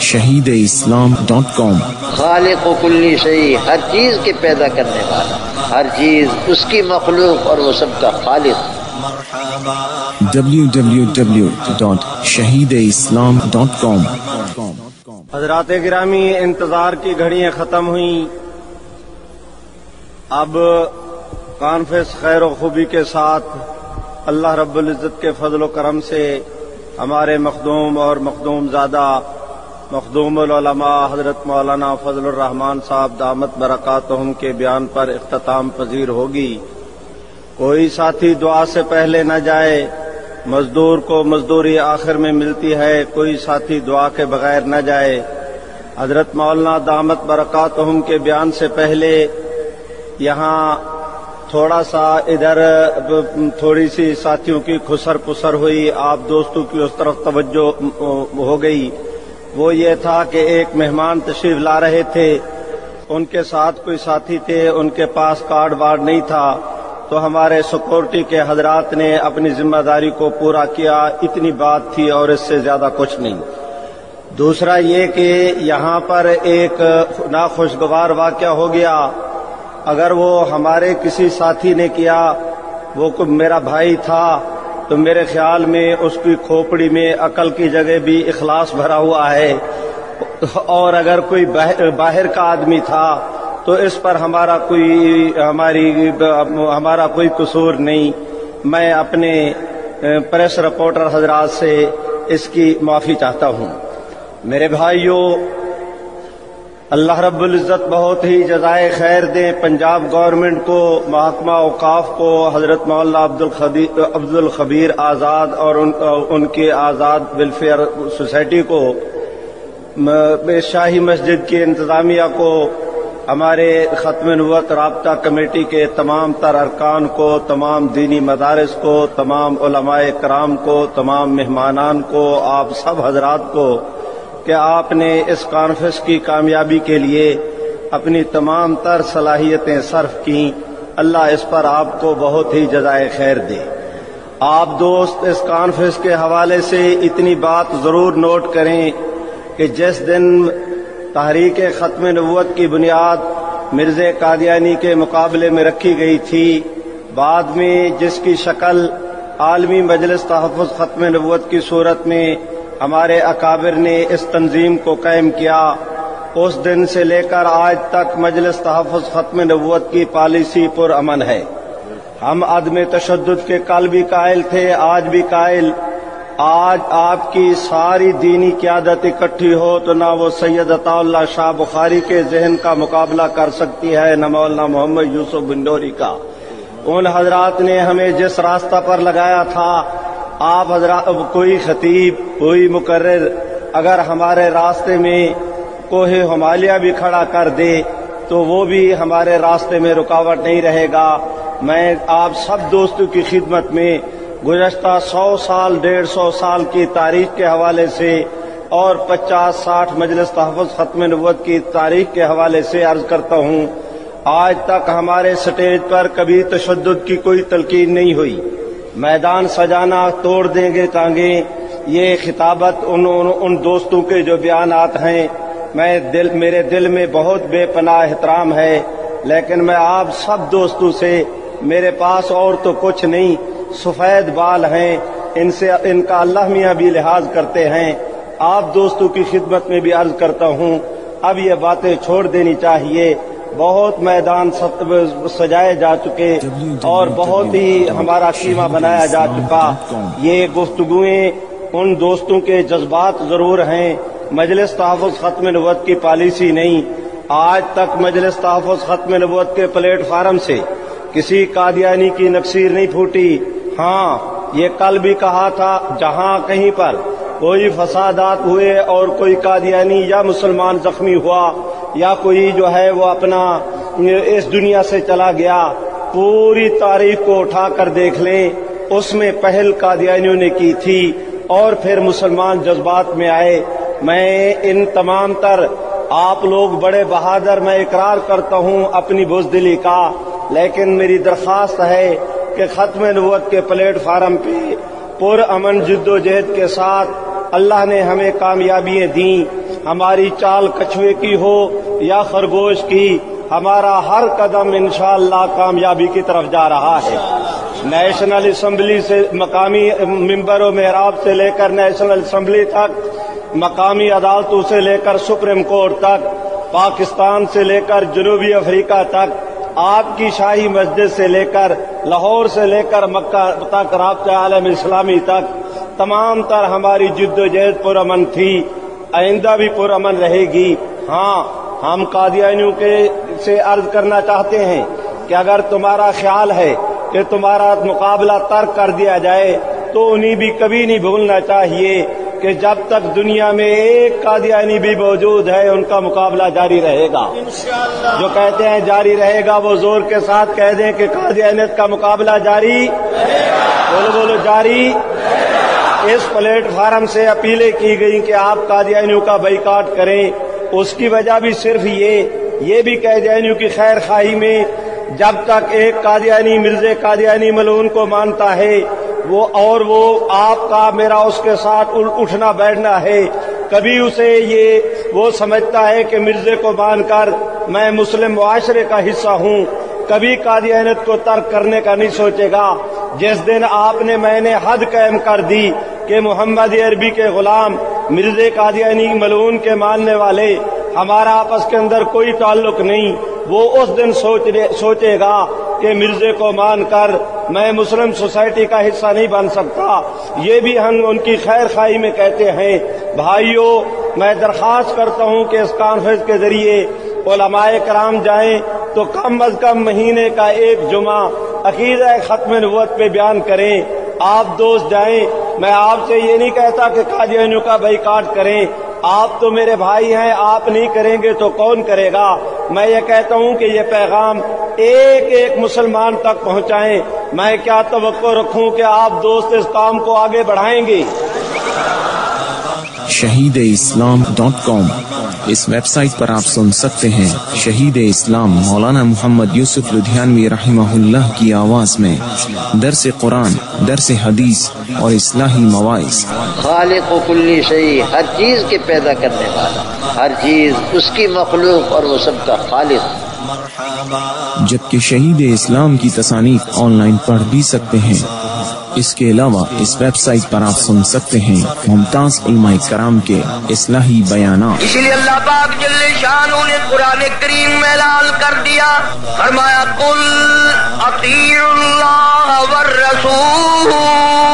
شہید اسلام ڈاٹ کام خالق و کلی شہی ہر چیز کے پیدا کرنے والا ہر چیز اس کی مخلوق اور وہ سب کا خالق۔ www.shahideislam.com حضرات گرامی انتظار کی گھڑیاں ختم ہوئیں۔ اب کانفرنس خیر و خوبی کے ساتھ اللہ رب العزت کے فضل و کرم سے ہمارے مخدوم اور مخدوم زادہ مخدوم العلماء حضرت مولانا فضل الرحمان صاحب دامت برکاتہم کے بیان پر اختتام پذیر ہوگی۔ کوئی ساتھی دعا سے پہلے نہ جائے، مزدور کو مزدوری آخر میں ملتی ہے، کوئی ساتھی دعا کے بغیر نہ جائے۔ حضرت مولانا دامت برکاتہم کے بیان سے پہلے یہاں تھوڑا سا ادھر تھوڑی سی ساتھیوں کی خسر پسر ہوئی، آپ دوستوں کی اس طرف توجہ ہو گئی۔ وہ یہ تھا کہ ایک مہمان تشریف لا رہے تھے۔ ان کے ساتھ کوئی ساتھی تھے، ان کے پاس کارڈ وارڈ نہیں تھا۔ تو ہمارے سیکورٹی کے حضرات نے اپنی ذمہ داری کو پورا کیا۔ اتنی بات تھی اور اس سے زیادہ کچھ نہیں۔ دوسرا یہ کہ یہاں پر ایک ناخوشگوار واقعہ ہو گیا۔ اگر وہ ہمارے کسی ساتھی نے کیا، وہ میرا بھائی تھا، تو میرے خیال میں اس کی کھوپڑی میں عقل کی جگہ بھی اخلاص بھرا ہوا ہے۔ اور اگر کوئی باہر کا آدمی تھا، تو اس پر ہمارا کوئی، ہماری، ہمارا کوئی قصور نہیں۔ میں اپنے پریس رپورٹر حضرات سے اس کی معافی چاہتا ہوں۔ میرے بھائیوں اللہ رب العزت بہت ہی جزائے خیر دیں پنجاب گورنمنٹ کو محکمہ اوقاف کو، حضرت مولانا عبد الخبیر آزاد اور ان کے آزاد ویلفیئر سوسائٹی کو شاہی مسجد کی انتظامیہ کو، ہمارے ختم نوت رابطہ کمیٹی کے تمام تر ارکان کو، تمام دینی مدارس کو، تمام علماء کرام کو، تمام مہمانان کو، آپ سب حضرات کو کہ آپ نے اس کانفرنس کی کامیابی کے لیے اپنی تمام تر صلاحیتیں صرف کی اللہ اس پر آپ کو بہت ہی جزائے خیر دے۔ آپ دوست اس کانفرنس کے حوالے سے اتنی بات ضرور نوٹ کریں کہ جس دن تحریک ختم نبوت کی بنیاد مرزا قادیانی کے مقابلے میں رکھی گئی تھی، بعد میں جس کی شکل عالمی مجلس تحفظ ختم نبوت کی صورت میں ہمارے اکابر نے اس تنظیم کو قائم کیا۔ اس دن سے لے کر آج تک مجلس تحفظ ختم نبوت کی پالیسی پر امن ہے۔ ہم عدم تشدد کے کل بھی قائل تھے، آج بھی قائل۔ آج آپ کی ساری دینی قیادت اکٹھی ہو تو نہ وہ سید عطا اللہ شاہ بخاری کے ذہن کا مقابلہ کر سکتی ہے، نہ مولانا محمد یوسف بنڈوری کا۔ ان حضرات نے ہمیں جس راستہ پر لگایا تھا آپ حضرات کوئی خطیب، کوئی مقرر اگر ہمارے راستے میں کوہ ہمالیہ بھی کھڑا کر دے، تو وہ بھی ہمارے راستے میں رکاوٹ نہیں رہے گا۔ میں آپ سب دوستوں کی خدمت میں گزشتہ سو سال، ڈیڑھ سو سال کی تاریخ کے حوالے سے اور پچاس ساٹھ مجلس تحفظ ختم نبوت کی تاریخ کے حوالے سے عرض کرتا ہوں، آج تک ہمارے سٹیج پر کبھی تشدد کی کوئی تلقین نہیں ہوئی۔ میدان سجانا توڑ دیں گے کانگے۔ یہ خطابت ان, ان, ان دوستوں کے جو بیانات ہیں میں دل میرے دل میں بہت بے پناہ احترام ہے لیکن میں آپ سب دوستوں سے میرے پاس اور تو کچھ نہیں سفید بال ہیں۔ ان سے ان کا اللہ میاں بھی لحاظ کرتے ہیں۔ آپ دوستوں کی خدمت میں بھی عرض کرتا ہوں اب یہ باتیں چھوڑ دینی چاہیے۔ بہت میدان سجائے جا چکے اور بہت ہی ہمارا قیمہ بنایا جا چکا۔ یہ گفتگویں ان دوستوں کے جذبات ضرور ہیں۔ مجلس تحفظ ختم نبوت کی پالیسی نہیں۔ آج تک مجلس تحفظ ختم نبوت کے پلیٹ فارم سے کسی قادیانی کی نقصیر نہیں پھوٹی۔ ہاں یہ کل بھی کہا تھا، جہاں کہیں پر کوئی فسادات ہوئے اور کوئی قادیانی یا مسلمان زخمی ہوا۔ یا کوئی جو ہے وہ اپنا اس دنیا سے چلا گیا، پوری تاریخ کو اٹھا کر دیکھ لیں۔ اس میں پہل قادیانیوں نے کی تھی اور پھر مسلمان جذبات میں آئے۔ میں ان تمام تر آپ لوگ بڑے بہادر، میں اقرار کرتا ہوں اپنی بزدلی کا۔ لیکن میری درخواست ہے کہ ختم نبوت کے پلیٹ فارم پہ پر امن، جد و جہد کے ساتھ اللہ نے ہمیں کامیابیاں دیں۔ ہماری چال کچھوے کی ہو یا خرگوش کی ہمارا ہر قدم انشاءاللہ کامیابی کی طرف جا رہا ہے۔ نیشنل اسمبلی سے مقامی ممبر و محراب سے لے کر نیشنل اسمبلی تک، مقامی عدالتوں سے لے کر سپریم کورٹ تک، پاکستان سے لے کر جنوبی افریقہ تک، آپ کی شاہی مسجد سے لے کر لاہور سے لے کر مکہ تک، رابطہ عالم اسلامی تک، تمام تر ہماری جد و جہد پرامن تھی، آئندہ بھی پرامن رہے گی۔ ہاں ہم قادیانیوں کے سے عرض کرنا چاہتے ہیں کہ اگر تمہارا خیال ہے کہ تمہارا مقابلہ ترک کر دیا جائے تو انہیں بھی کبھی نہیں بھولنا چاہیے کہ جب تک دنیا میں ایک قادیانی بھی موجود ہے ان کا مقابلہ جاری رہے گا۔ جو کہتے ہیں جاری رہے گا وہ زور کے ساتھ کہہ دیں کہ قادیانیت کا مقابلہ جاری بولو بولو جاری۔ اس پلیٹ فارم سے اپیلیں کی گئی کہ آپ قادیانیوں کا بائیکاٹ کریں۔ اس کی وجہ بھی صرف یہ یہ بھی قادیانیوں کی خیر خواہی میں جب تک ایک قادیانی مرزے قادیانی ملون کو مانتا ہے، وہ اور وہ آپ کا میرا اس کے ساتھ اٹھنا بیٹھنا ہے۔ کبھی اسے یہ وہ سمجھتا ہے کہ مرزے کو مان کر میں مسلم معاشرے کا حصہ ہوں۔ کبھی قادیانت کو ترک کرنے کا نہیں سوچے گا۔ جس دن آپ نے میں نے حد قائم کر دی کہ محمد عربی کے غلام مرزے قادیانی ملعون کے ماننے والے، ہمارا آپس کے اندر کوئی تعلق نہیں۔ وہ اس دن سوچے گا کہ مرزے کو مان کر میں مسلم سوسائٹی کا حصہ نہیں بن سکتا۔ یہ بھی ہم ان کی خیر خائی میں کہتے ہیں۔ بھائیوں میں درخواست کرتا ہوں کہ اس کانفرنس کے ذریعے علماء کرام جائیں تو کم از کم مہینے کا ایک جمعہ عقیدہ ختم نبوت پہ بیان کریں۔ آپ دوست جائیں میں آپ سے یہ نہیں کہتا کہ قادیانیوں کا بھائی کاٹ کریں۔ آپ تو میرے بھائی ہیں، آپ نہیں کریں گے تو کون کرے گا؟ میں یہ کہتا ہوں کہ یہ پیغام ایک ایک مسلمان تک پہنچائیں۔ میں کیا توقع رکھوں کہ آپ دوست اس کام کو آگے بڑھائیں گے؟ شہید اسلام ڈاٹ کام اس ویب سائٹ پر آپ سن سکتے ہیں شہید اسلام مولانا محمد یوسف لدھیانوی رحمہ اللہ کی آواز میں۔ درس قرآن درس حدیث اور اصلاحی مواعث۔ خالق و کلی شہی ہر چیز کے پیدا کرنے والا ہر چیز اس کی مخلوق اور وہ سب کا خالق۔ جبکہ شہید اسلام کی تصانیف آن لائن پڑھ بھی سکتے ہیں۔ اس کے علاوہ اس ویب سائٹ پر آپ سن سکتے ہیں ممتاز علماء کرام کے اصلاحی بیانات۔ اسی لیے اللہ پاک جل شانہ نے قرآن کریم میں لال کر دیا۔ فرمایا، قل اطیع اللہ والرسول۔